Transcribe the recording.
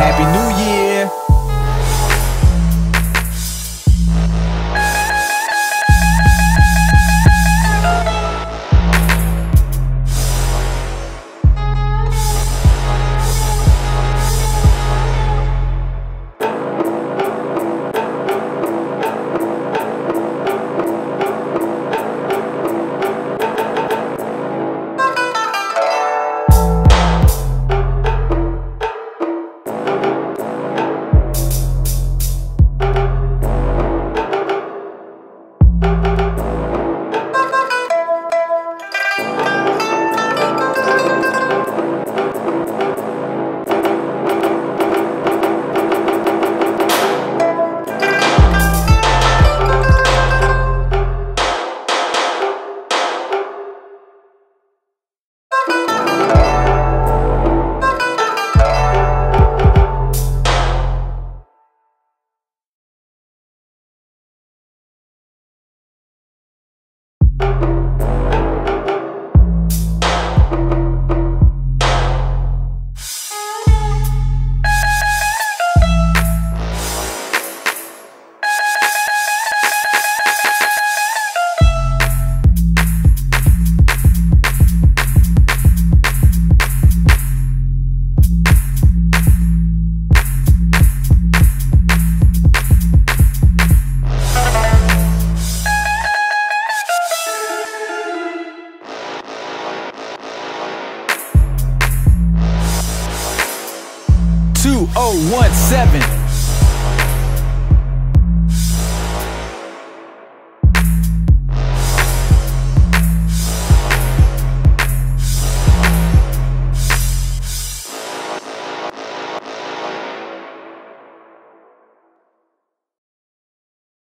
Happy New Year! Two oh one seven.